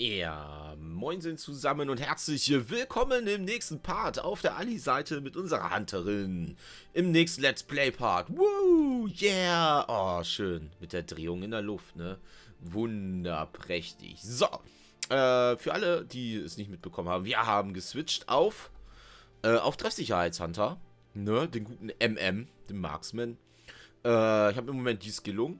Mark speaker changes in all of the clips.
Speaker 1: Ja, moin sind zusammen und herzlich willkommen im nächsten Part auf der Ali-Seite mit unserer Hunterin. Im nächsten Let's Play-Part. Woo, yeah. Oh, schön. Mit der Drehung in der Luft, ne? Wunderprächtig. So, äh, für alle, die es nicht mitbekommen haben, wir haben geswitcht auf, äh, auf Treffsicherheitshunter. Ne, den guten MM, den Marksman. Äh, ich habe im Moment die Skillung.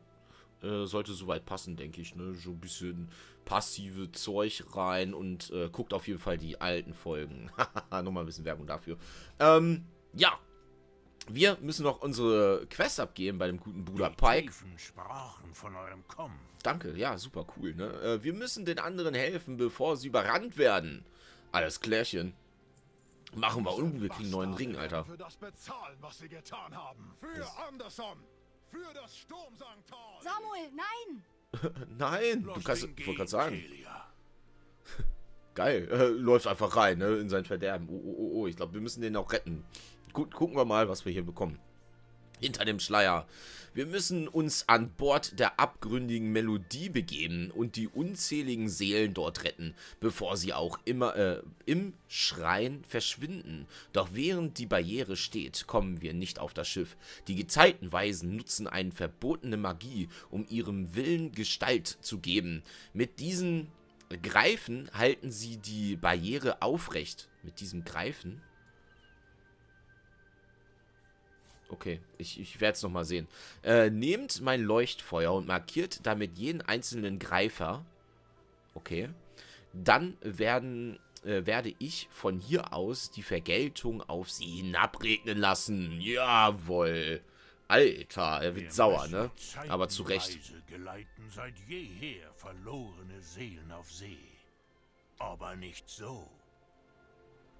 Speaker 1: Äh, sollte soweit passen, denke ich. Ne? So ein bisschen passive Zeug rein und äh, guckt auf jeden Fall die alten Folgen. Nochmal ein bisschen Werbung dafür. Ähm, ja. Wir müssen noch unsere Quest abgeben bei dem guten Bruder Pike. Danke, ja, super cool, ne? Äh, wir müssen den anderen helfen, bevor sie überrannt werden. Alles klärchen. Machen wir und wir kriegen einen neuen Ring, Alter. Für das bezahlen, was sie getan haben. Für Anderson. Für das Sturmsanktal. Samuel, nein! Nein, du kannst, ich wollte gerade sagen. Geil, äh, läuft einfach rein, ne, in sein Verderben. Oh, oh, oh, oh, ich glaube, wir müssen den auch retten. Gut, gucken wir mal, was wir hier bekommen hinter dem Schleier. Wir müssen uns an Bord der abgründigen Melodie begeben und die unzähligen Seelen dort retten, bevor sie auch immer äh, im Schrein verschwinden. Doch während die Barriere steht, kommen wir nicht auf das Schiff. Die Gezeitenweisen nutzen eine verbotene Magie, um ihrem Willen Gestalt zu geben. Mit diesen Greifen halten sie die Barriere aufrecht. Mit diesem Greifen? Okay, ich, ich werde es nochmal sehen. Äh, nehmt mein Leuchtfeuer und markiert damit jeden einzelnen Greifer. Okay. Dann werden, äh, werde ich von hier aus die Vergeltung auf sie hinabregnen lassen. Jawohl. Alter, er wird Wir sauer, ne? Aber zu Recht. geleiten seit jeher verlorene Seelen auf See. Aber nicht so.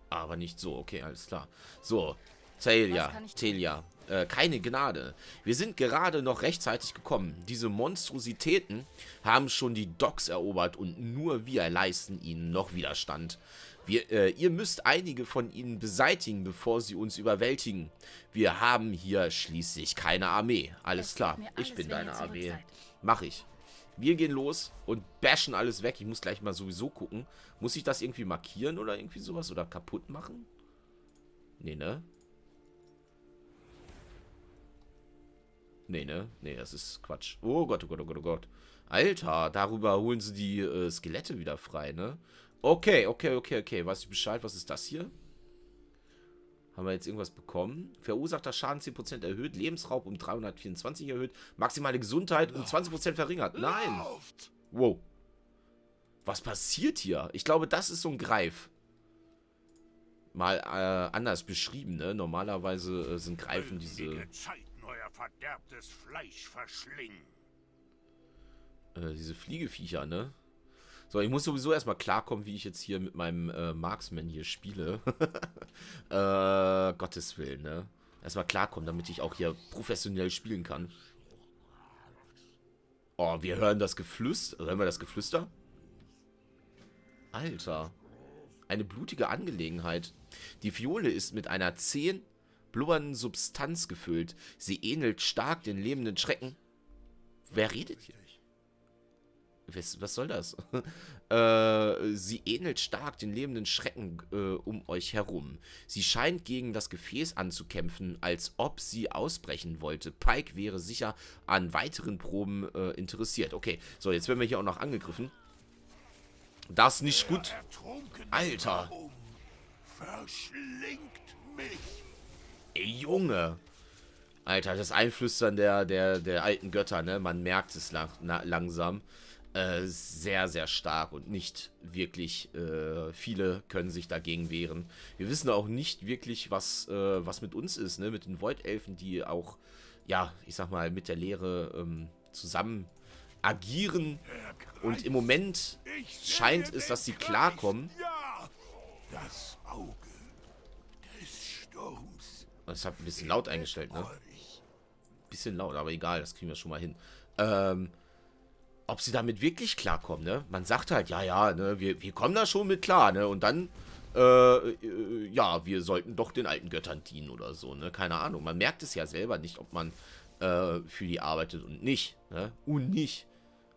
Speaker 1: Aber nicht so, okay, alles klar. So, Talia, Talia, äh, keine Gnade. Wir sind gerade noch rechtzeitig gekommen. Diese Monstrositäten haben schon die Docks erobert und nur wir leisten ihnen noch Widerstand. Wir, äh, ihr müsst einige von ihnen beseitigen, bevor sie uns überwältigen. Wir haben hier schließlich keine Armee. Alles klar, alles, ich bin deine Armee. Mach ich. Wir gehen los und bashen alles weg. Ich muss gleich mal sowieso gucken. Muss ich das irgendwie markieren oder irgendwie sowas? Oder kaputt machen? Nee, ne? Nee, ne? Nee, das ist Quatsch. Oh Gott, oh Gott, oh Gott, oh Gott. Alter, darüber holen sie die äh, Skelette wieder frei, ne? Okay, okay, okay, okay. Weiß ich Bescheid. Was ist das hier? Haben wir jetzt irgendwas bekommen? Verursachter Schaden 10% erhöht, Lebensraub um 324 erhöht, maximale Gesundheit um 20% verringert. Nein! Wow. Was passiert hier? Ich glaube, das ist so ein Greif. Mal äh, anders beschrieben, ne? Normalerweise äh, sind Greifen diese verderbtes Fleisch verschlingen. Äh, diese Fliegeviecher, ne? So, ich muss sowieso erstmal klarkommen, wie ich jetzt hier mit meinem äh, Marksman hier spiele. äh, Gottes Willen, ne? Erstmal klarkommen, damit ich auch hier professionell spielen kann. Oh, wir hören das Geflüster. Hören wir das Geflüster? Alter. Eine blutige Angelegenheit. Die Fiole ist mit einer 10 blubbernden Substanz gefüllt. Sie ähnelt stark den lebenden Schrecken. Wer redet hier? Was, was soll das? äh, sie ähnelt stark den lebenden Schrecken äh, um euch herum. Sie scheint gegen das Gefäß anzukämpfen, als ob sie ausbrechen wollte. Pike wäre sicher an weiteren Proben äh, interessiert. Okay, so, jetzt werden wir hier auch noch angegriffen. Das ist nicht gut. Alter. Verschlingt. Ey, Junge. Alter, das Einflüstern der, der, der alten Götter, ne? Man merkt es lang, na, langsam. Äh, sehr, sehr stark und nicht wirklich äh, viele können sich dagegen wehren. Wir wissen auch nicht wirklich, was, äh, was mit uns ist, ne? Mit den Void-Elfen, die auch, ja, ich sag mal, mit der Lehre ähm, zusammen agieren. Und im Moment scheint es, dass sie klarkommen. Das Auge das hat ein bisschen laut eingestellt, ne? Bisschen laut, aber egal, das kriegen wir schon mal hin. Ähm, ob sie damit wirklich klarkommen, ne? Man sagt halt, ja, ja, ne, wir, wir kommen da schon mit klar, ne? Und dann, äh, äh, ja, wir sollten doch den alten Göttern dienen oder so, ne? Keine Ahnung. Man merkt es ja selber nicht, ob man äh, für die arbeitet und nicht, ne? Und nicht.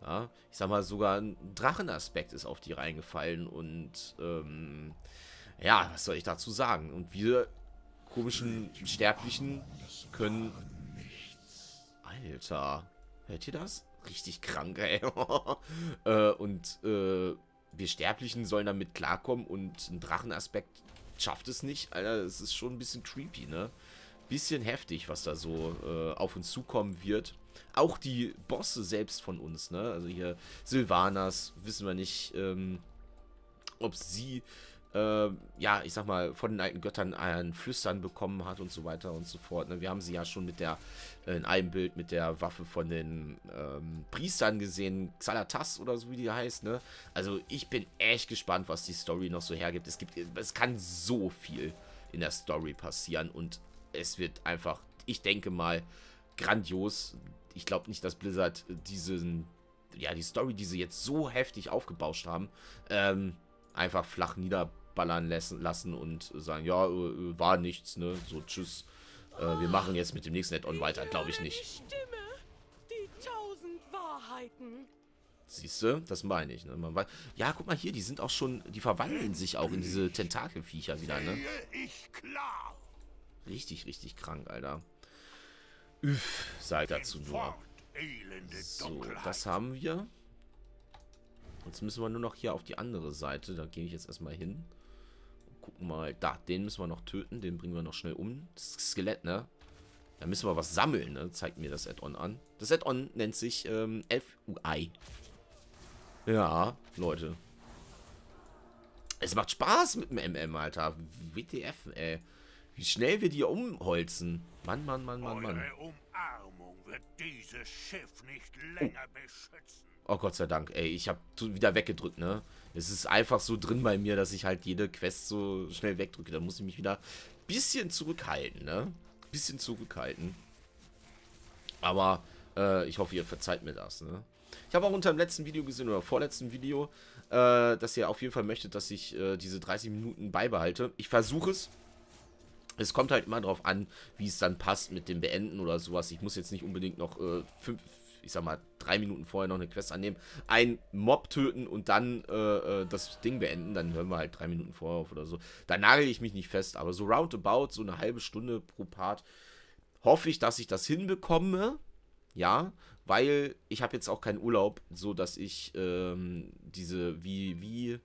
Speaker 1: Ja, ich sag mal, sogar ein Drachenaspekt ist auf die reingefallen und ähm, ja, was soll ich dazu sagen? Und wir komischen Sterblichen können... Alter, hört ihr das? Richtig krank, ey. äh, und äh, wir Sterblichen sollen damit klarkommen und ein Drachenaspekt schafft es nicht. Alter, es ist schon ein bisschen creepy, ne? Bisschen heftig, was da so äh, auf uns zukommen wird. Auch die Bosse selbst von uns, ne? Also hier Sylvanas, wissen wir nicht, ähm, ob sie äh, ja, ich sag mal, von den alten Göttern ein Flüstern bekommen hat und so weiter und so fort. Ne? Wir haben sie ja schon mit der, äh, in einem Bild mit der Waffe von den ähm, Priestern gesehen, Xalatas oder so wie die heißt, ne? Also ich bin echt gespannt, was die Story noch so hergibt. Es gibt, es kann so viel in der Story passieren und es wird einfach, ich denke mal, grandios. Ich glaube nicht, dass Blizzard diesen, ja, die Story, die sie jetzt so heftig aufgebauscht haben, ähm, einfach flach nieder ballern lassen, lassen und sagen, ja, äh, war nichts, ne? So, tschüss. Äh, wir machen jetzt mit dem nächsten Add-on weiter, glaube ich nicht. Siehst du, das meine ich. Ne? Man weiß, ja, guck mal hier, die sind auch schon, die verwandeln sich auch in diese Tentakelviecher wieder, ne? Richtig, richtig krank, Alter. Üff, sag ich dazu nur. So, das haben wir. Jetzt müssen wir nur noch hier auf die andere Seite. Da gehe ich jetzt erstmal hin gucken mal. Da, den müssen wir noch töten. Den bringen wir noch schnell um. Das Skelett, ne? Da müssen wir was sammeln, ne? Zeigt mir das Add-on an. Das Add-on nennt sich ähm, FUI. Ja, Leute. Es macht Spaß mit dem MM, Alter. WTF, ey. Wie schnell wir die umholzen. Mann, Mann, Mann, Mann, Mann. Umarmung wird dieses Schiff nicht länger oh. beschützen. Oh Gott sei Dank, ey. Ich habe wieder weggedrückt, ne? Es ist einfach so drin bei mir, dass ich halt jede Quest so schnell wegdrücke. Da muss ich mich wieder ein bisschen zurückhalten, ne? Bisschen zurückhalten. Aber äh, ich hoffe, ihr verzeiht mir das, ne? Ich habe auch unter dem letzten Video gesehen, oder vorletzten Video, äh, dass ihr auf jeden Fall möchtet, dass ich äh, diese 30 Minuten beibehalte. Ich versuche es. Es kommt halt immer darauf an, wie es dann passt mit dem Beenden oder sowas. Ich muss jetzt nicht unbedingt noch äh, fünf, ich sag mal, drei Minuten vorher noch eine Quest annehmen, einen Mob töten und dann äh, äh, das Ding beenden, dann hören wir halt drei Minuten vorher auf oder so. Da nagel ich mich nicht fest, aber so roundabout, so eine halbe Stunde pro Part, hoffe ich, dass ich das hinbekomme. Ja, weil ich habe jetzt auch keinen Urlaub, so dass ich ähm, diese, wie, wie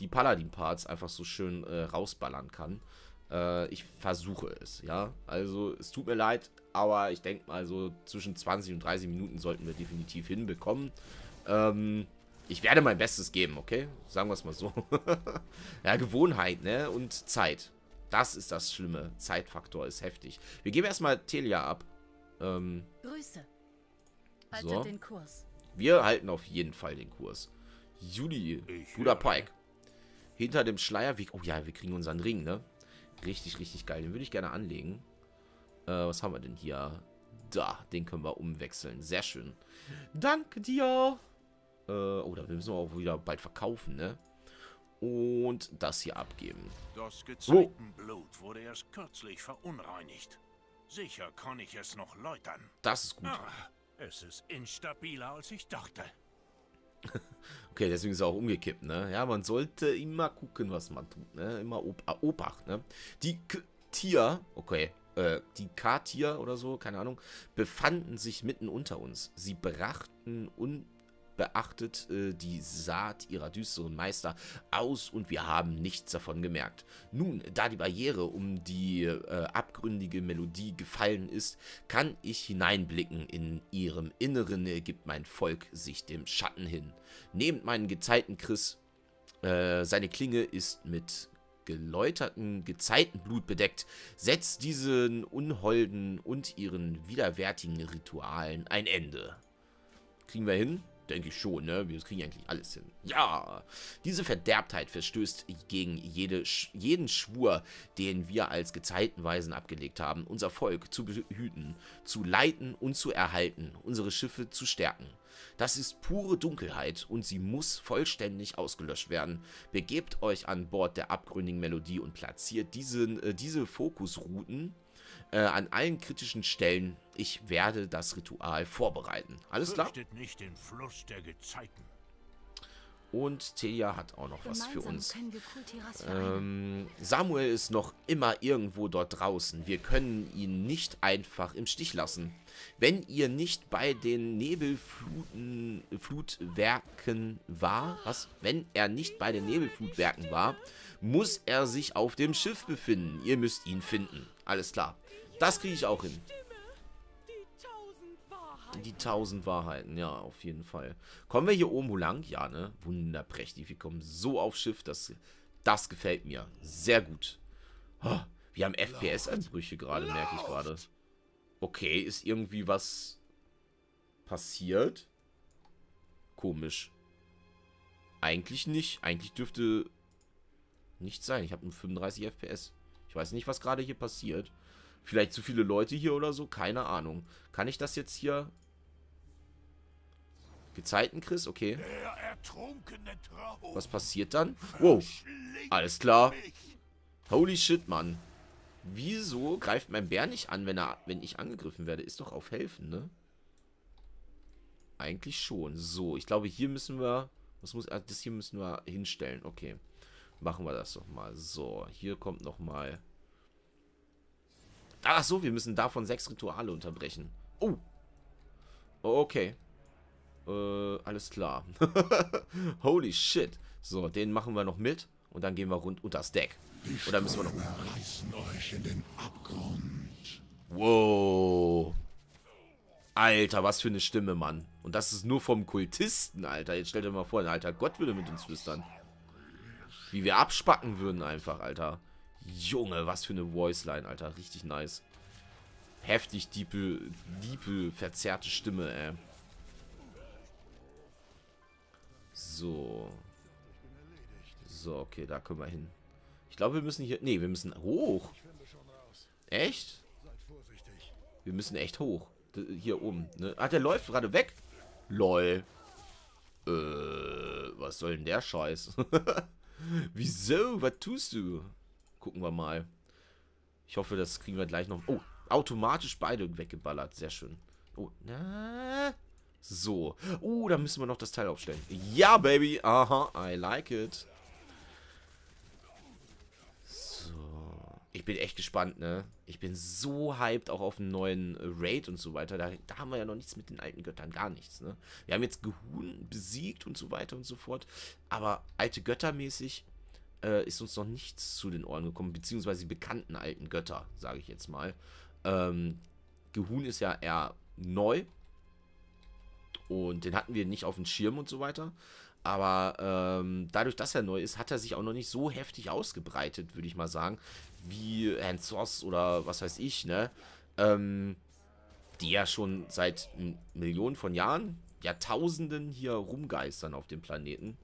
Speaker 1: die Paladin-Parts einfach so schön äh, rausballern kann. Äh, ich versuche es, ja. Also es tut mir leid, aber ich denke mal so zwischen 20 und 30 Minuten sollten wir definitiv hinbekommen. Ähm, ich werde mein Bestes geben, okay? Sagen wir es mal so. ja, Gewohnheit, ne? Und Zeit. Das ist das Schlimme. Zeitfaktor ist heftig. Wir geben erstmal Telia ab. Ähm, Grüße. Haltet so. den Kurs. Wir halten auf jeden Fall den Kurs. Juli, guter Pike. Hinter dem Schleierweg. Oh ja, wir kriegen unseren Ring, ne? Richtig, richtig geil. Den würde ich gerne anlegen. Äh, was haben wir denn hier? Da, den können wir umwechseln. Sehr schön. Danke dir. Äh, oh, da müssen wir auch wieder bald verkaufen, ne? Und das hier abgeben. Das Gezeitenblut wurde erst kürzlich verunreinigt. Sicher kann ich es noch läutern. Das ist gut. Ach, es ist instabiler, als ich dachte. okay, deswegen ist er auch umgekippt, ne? Ja, man sollte immer gucken, was man tut, ne? Immer Op Obacht, ne? Die K Tier, okay, äh, die K-Tier oder so, keine Ahnung, befanden sich mitten unter uns. Sie brachten un beachtet äh, die Saat ihrer düsteren Meister aus und wir haben nichts davon gemerkt. Nun, da die Barriere um die äh, abgründige Melodie gefallen ist, kann ich hineinblicken in ihrem Inneren, äh, gibt mein Volk sich dem Schatten hin. Nehmt meinen Gezeiten Chris, äh, seine Klinge ist mit geläuterten Gezeitenblut bedeckt, setzt diesen unholden und ihren widerwärtigen Ritualen ein Ende. Kriegen wir hin? Denke ich schon, ne? Wir kriegen eigentlich alles hin. Ja! Diese Verderbtheit verstößt gegen jede, jeden Schwur, den wir als Gezeitenweisen abgelegt haben, unser Volk zu behüten, zu leiten und zu erhalten, unsere Schiffe zu stärken. Das ist pure Dunkelheit und sie muss vollständig ausgelöscht werden. Begebt euch an Bord der abgründigen Melodie und platziert diesen, äh, diese Fokusrouten äh, an allen kritischen Stellen ich werde das Ritual vorbereiten. Alles klar?
Speaker 2: nicht den Fluss der Gezeiten.
Speaker 1: Und Telia hat auch noch was für uns. Ähm, Samuel ist noch immer irgendwo dort draußen. Wir können ihn nicht einfach im Stich lassen. Wenn ihr nicht bei den Nebelflutwerken war, was? Wenn er nicht bei den Nebelflutwerken war, muss er sich auf dem Schiff befinden. Ihr müsst ihn finden. Alles klar. Das kriege ich auch hin. Die tausend Wahrheiten, ja, auf jeden Fall. Kommen wir hier oben lang? Ja, ne? Wunderprächtig. Wir kommen so aufs Schiff, das, das gefällt mir. Sehr gut. Oh, wir haben FPS-Einbrüche gerade, merke ich gerade. Okay, ist irgendwie was passiert? Komisch. Eigentlich nicht. Eigentlich dürfte nicht sein. Ich habe nur 35 FPS. Ich weiß nicht, was gerade hier passiert. Vielleicht zu viele Leute hier oder so? Keine Ahnung. Kann ich das jetzt hier... Gezeiten, Chris? Okay. Was passiert dann? Wow. Alles klar. Holy shit, Mann. Wieso greift mein Bär nicht an, wenn er, wenn ich angegriffen werde? Ist doch auf Helfen, ne? Eigentlich schon. So, ich glaube, hier müssen wir... Was muss... Ah, das hier müssen wir hinstellen. Okay. Machen wir das doch mal. So, hier kommt noch mal... Ach so, wir müssen davon sechs Rituale unterbrechen. Oh. Okay. Äh, alles klar. Holy shit. So, den machen wir noch mit. Und dann gehen wir rund unter das Deck. Oder müssen wir noch... Wow. Alter, was für eine Stimme, Mann. Und das ist nur vom Kultisten, Alter. Jetzt stell dir mal vor, ein alter Gott würde mit uns flüstern. Wie wir abspacken würden einfach, Alter. Junge, was für eine Voiceline, Alter. Richtig nice. Heftig diepe, diepe, verzerrte Stimme, ey. So. So, okay, da können wir hin. Ich glaube, wir müssen hier... Nee, wir müssen hoch. Echt? Wir müssen echt hoch. Hier oben. Ne? Ah, der läuft gerade weg. Lol. Äh, was soll denn der Scheiß? Wieso? Was tust du? Gucken wir mal. Ich hoffe, das kriegen wir gleich noch. Oh, automatisch beide weggeballert. Sehr schön. Oh, na. So. Uh, da müssen wir noch das Teil aufstellen. Ja, Baby. Aha, I like it. So. Ich bin echt gespannt, ne? Ich bin so hyped auch auf einen neuen Raid und so weiter. Da, da haben wir ja noch nichts mit den alten Göttern. Gar nichts, ne? Wir haben jetzt Gehun besiegt und so weiter und so fort. Aber alte Göttermäßig äh, ist uns noch nichts zu den Ohren gekommen. Beziehungsweise die bekannten alten Götter, sage ich jetzt mal. Ähm, Gehun ist ja eher neu. Und den hatten wir nicht auf dem Schirm und so weiter. Aber ähm, dadurch, dass er neu ist, hat er sich auch noch nicht so heftig ausgebreitet, würde ich mal sagen, wie Hans Soss oder was weiß ich, ne? Ähm, die ja schon seit Millionen von Jahren, Jahrtausenden hier rumgeistern auf dem Planeten.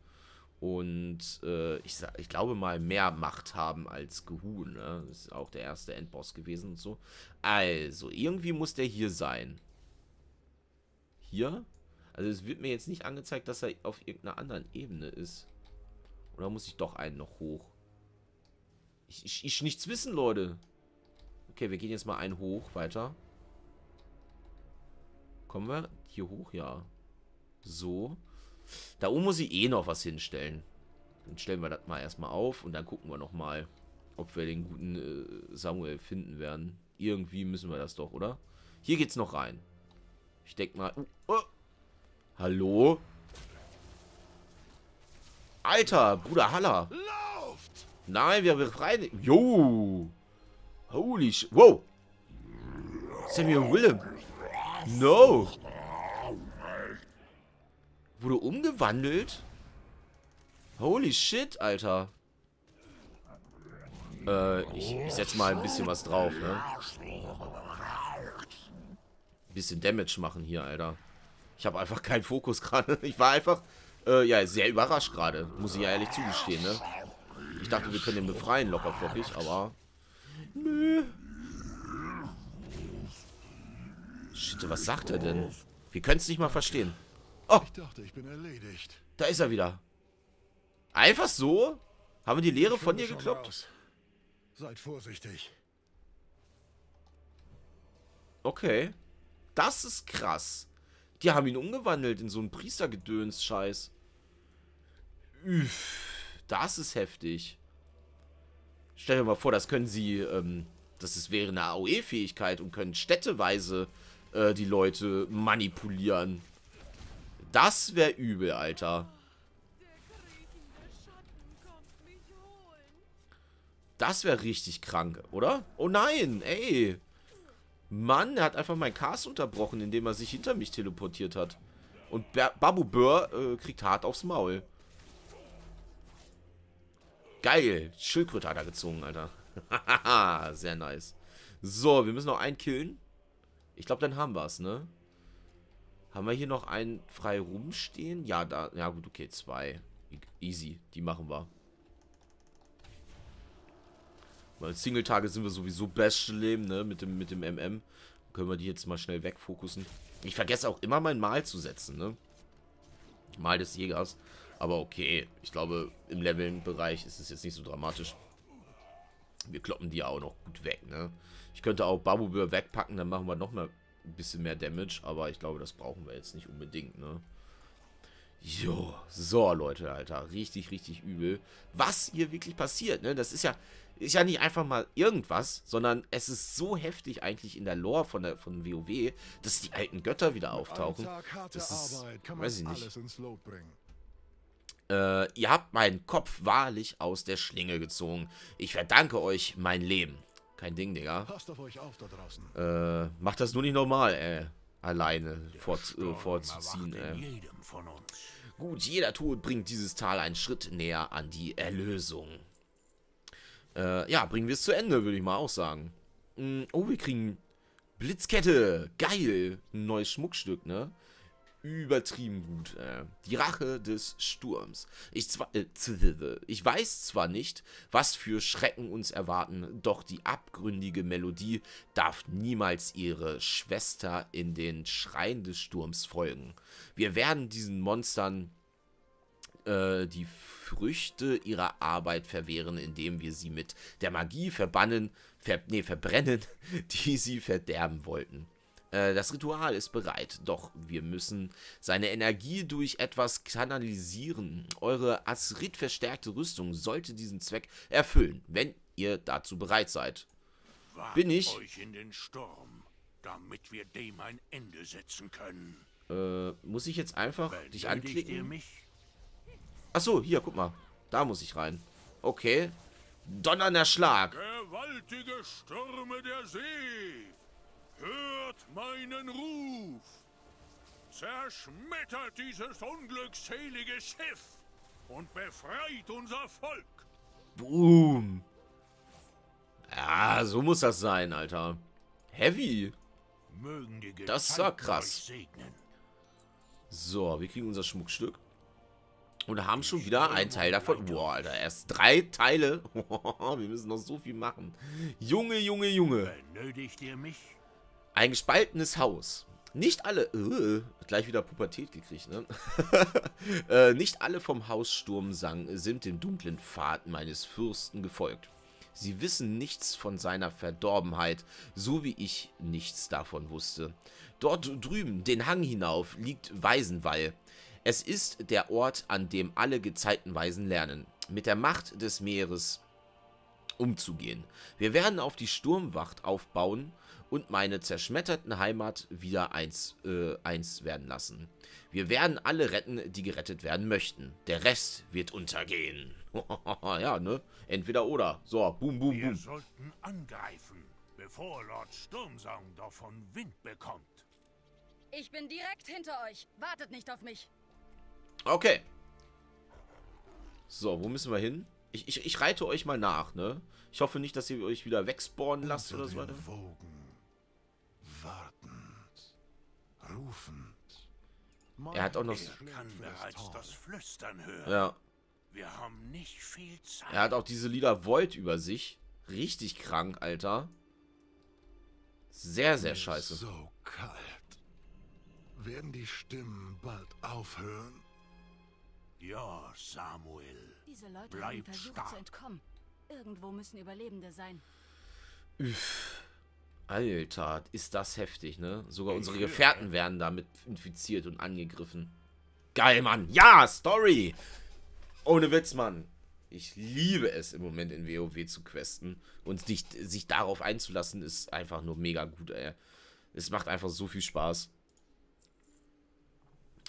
Speaker 1: Und äh, ich, ich glaube mal mehr Macht haben als Gehu, ne? Das ist auch der erste Endboss gewesen und so. Also, irgendwie muss der hier sein. Hier? Also es wird mir jetzt nicht angezeigt, dass er auf irgendeiner anderen Ebene ist. Oder muss ich doch einen noch hoch? Ich, ich, ich nichts wissen, Leute. Okay, wir gehen jetzt mal einen hoch, weiter. Kommen wir hier hoch? Ja. So. Da oben muss ich eh noch was hinstellen. Dann stellen wir das mal erstmal auf und dann gucken wir nochmal, ob wir den guten äh, Samuel finden werden. Irgendwie müssen wir das doch, oder? Hier geht's noch rein. Ich denke mal... Oh. Hallo? Alter, Bruder Haller. Nein, wir befreien... Jo. Holy sh... Wow. Samuel Willem. No. Wurde umgewandelt? Holy shit, Alter. Äh, ich, ich setze mal ein bisschen was drauf, ne? Bisschen Damage machen hier, Alter. Ich habe einfach keinen Fokus gerade. Ich war einfach, äh, ja, sehr überrascht gerade. Muss ich ja ehrlich zugestehen, ne? Ich dachte, wir können den befreien, locker flockig, aber... Nö. Shit, was sagt er denn? Wir können es nicht mal verstehen. Oh! Ich dachte, ich bin erledigt. Da ist er wieder. Einfach so? Haben wir die Leere von dir gekloppt?
Speaker 2: Seid vorsichtig.
Speaker 1: Okay. Das ist krass. Die haben ihn umgewandelt in so einen Priestergedöns-Scheiß. Üff. Das ist heftig. Stell dir mal vor, das können sie, ähm, das ist, wäre eine AOE-Fähigkeit und können städteweise äh, die Leute manipulieren. Das wäre übel, Alter. Das wäre richtig krank, oder? Oh nein, ey. Mann, er hat einfach meinen Cast unterbrochen, indem er sich hinter mich teleportiert hat. Und Babu Bör äh, kriegt hart aufs Maul. Geil. Schildkröte hat er gezogen, Alter. Sehr nice. So, wir müssen noch einen killen. Ich glaube, dann haben wir es, ne? Haben wir hier noch einen frei rumstehen? Ja, da. Ja, gut, okay, zwei. Easy. Die machen wir. Weil Single-Tage sind wir sowieso best leben, ne? Mit dem, mit dem MM. Können wir die jetzt mal schnell wegfokussen. Ich vergesse auch immer mein Mal zu setzen, ne? Mal des Jägers. Aber okay, ich glaube, im Leveln-Bereich ist es jetzt nicht so dramatisch. Wir kloppen die auch noch gut weg, ne? Ich könnte auch Babubür wegpacken, dann machen wir noch mal ein bisschen mehr Damage. Aber ich glaube, das brauchen wir jetzt nicht unbedingt, ne? Jo, so Leute, Alter, richtig, richtig übel. Was hier wirklich passiert, ne? Das ist ja, ist ja nicht einfach mal irgendwas, sondern es ist so heftig eigentlich in der Lore von, der, von WoW, dass die alten Götter wieder auftauchen. Das ist, weiß ich nicht. Äh, ihr habt meinen Kopf wahrlich aus der Schlinge gezogen. Ich verdanke euch mein Leben. Kein Ding, Digga. Äh, macht das nur nicht normal, ey. Alleine fort, äh, vorzuziehen, ey. Gut, jeder Tod bringt dieses Tal einen Schritt näher an die Erlösung. Äh, ja, bringen wir es zu Ende, würde ich mal auch sagen. Mm, oh, wir kriegen Blitzkette. Geil. Ein neues Schmuckstück, ne? Übertrieben gut. Äh. Die Rache des Sturms. Ich, zwar, äh, ich weiß zwar nicht, was für Schrecken uns erwarten, doch die abgründige Melodie darf niemals ihre Schwester in den Schrein des Sturms folgen. Wir werden diesen Monstern äh, die Früchte ihrer Arbeit verwehren, indem wir sie mit der Magie verbannen, ver nee, verbrennen, die sie verderben wollten. Äh, das Ritual ist bereit, doch wir müssen seine Energie durch etwas kanalisieren. Eure Asrit-verstärkte Rüstung sollte diesen Zweck erfüllen, wenn ihr dazu bereit seid.
Speaker 2: Wagt Bin ich? euch in den Sturm, damit wir dem ein Ende setzen können.
Speaker 1: Äh, muss ich jetzt einfach Benötigt dich anklicken? Achso, hier, guck mal. Da muss ich rein. Okay. Donnernder Schlag.
Speaker 2: Gewaltige Stürme der See. Hört meinen Ruf. Zerschmettert dieses unglückselige Schiff und befreit unser Volk.
Speaker 1: Boom. Ja, so muss das sein, Alter. Heavy. das war krass. So, wir kriegen unser Schmuckstück. Und haben schon wieder einen Teil davon. Boah, Alter, erst drei Teile. Wir müssen noch so viel machen. Junge, Junge, Junge. Ein gespaltenes Haus. Nicht alle... Uh, gleich wieder Pubertät gekriegt, ne? äh, nicht alle vom Haus Sturmsang sind dem dunklen Pfad meines Fürsten gefolgt. Sie wissen nichts von seiner Verdorbenheit, so wie ich nichts davon wusste. Dort drüben, den Hang hinauf, liegt Weisenwall. Es ist der Ort, an dem alle Gezeitenweisen lernen, mit der Macht des Meeres umzugehen. Wir werden auf die Sturmwacht aufbauen und meine zerschmetterten Heimat wieder eins, äh, eins werden lassen. Wir werden alle retten, die gerettet werden möchten. Der Rest wird untergehen. ja, ne? Entweder oder. So, boom, boom, boom. Wir
Speaker 2: sollten angreifen, bevor Lord Sturmsang davon Wind bekommt.
Speaker 3: Ich bin direkt hinter euch. Wartet nicht auf mich.
Speaker 1: Okay. So, wo müssen wir hin? Ich, ich, ich reite euch mal nach, ne? Ich hoffe nicht, dass ihr euch wieder wegspawnen lasst oder so weiter. Wogen, wartend, rufend. Er hat auch noch...
Speaker 2: kann bereits das Flüstern hören.
Speaker 1: Ja.
Speaker 2: Wir haben nicht viel Zeit.
Speaker 1: Er hat auch diese Lieder Void über sich. Richtig krank, Alter. Sehr, sehr scheiße.
Speaker 4: So kalt. Werden die Stimmen bald aufhören?
Speaker 2: Ja, Samuel.
Speaker 3: Diese Leute Bleib haben versucht stark. zu entkommen. Irgendwo müssen Überlebende sein.
Speaker 1: Üff. Alter, ist das heftig, ne? Sogar unsere Gefährten werden damit infiziert und angegriffen. Geil, Mann. Ja, Story. Ohne Witz, Mann. Ich liebe es im Moment in WoW zu questen. Und nicht, sich darauf einzulassen, ist einfach nur mega gut, ey. Es macht einfach so viel Spaß.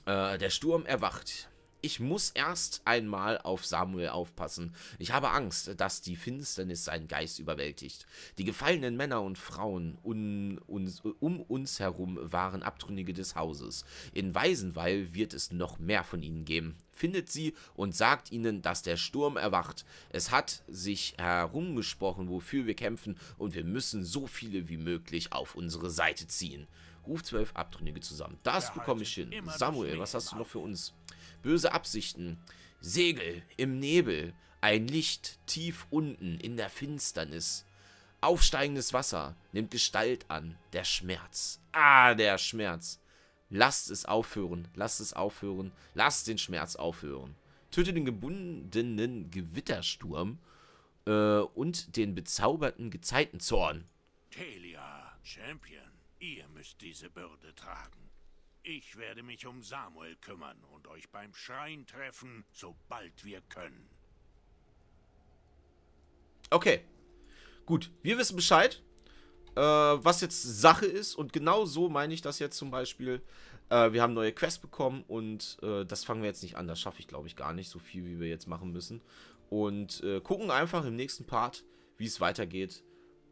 Speaker 1: Äh, der Sturm erwacht. Ich muss erst einmal auf Samuel aufpassen. Ich habe Angst, dass die Finsternis seinen Geist überwältigt. Die gefallenen Männer und Frauen un, uns, um uns herum waren Abtrünnige des Hauses. In Weisenweil wird es noch mehr von ihnen geben. Findet sie und sagt ihnen, dass der Sturm erwacht. Es hat sich herumgesprochen, wofür wir kämpfen, und wir müssen so viele wie möglich auf unsere Seite ziehen. Ruf zwölf Abtrünnige zusammen. Das bekomme ich hin. Samuel, was hast du noch für uns? Böse Absichten. Segel im Nebel. Ein Licht tief unten in der Finsternis. Aufsteigendes Wasser nimmt Gestalt an. Der Schmerz. Ah, der Schmerz. Lasst es aufhören. Lasst es aufhören. Lasst den Schmerz aufhören. Töte den gebundenen Gewittersturm äh, und den bezauberten Gezeitenzorn.
Speaker 2: Telia, Champion, ihr müsst diese Bürde tragen. Ich werde mich um Samuel kümmern und euch beim Schrein treffen, sobald wir können.
Speaker 1: Okay. Gut, wir wissen Bescheid, äh, was jetzt Sache ist. Und genau so meine ich das jetzt zum Beispiel. Äh, wir haben neue Quests bekommen und äh, das fangen wir jetzt nicht an. Das schaffe ich, glaube ich, gar nicht, so viel, wie wir jetzt machen müssen. Und äh, gucken einfach im nächsten Part, wie es weitergeht.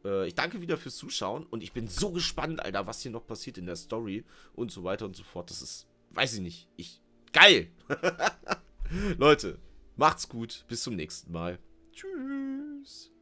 Speaker 1: Äh, ich danke wieder fürs Zuschauen und ich bin so gespannt, Alter, was hier noch passiert in der Story und so weiter und so fort. Das ist, weiß ich nicht, ich, geil. Leute, macht's gut, bis zum nächsten Mal. Tschüss.